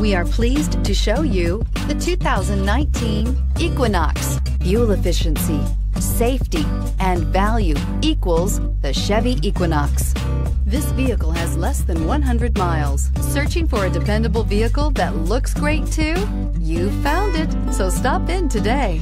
We are pleased to show you the 2019 Equinox. Fuel efficiency, safety, and value equals the Chevy Equinox. This vehicle has less than 100 miles. Searching for a dependable vehicle that looks great too? You found it, so stop in today.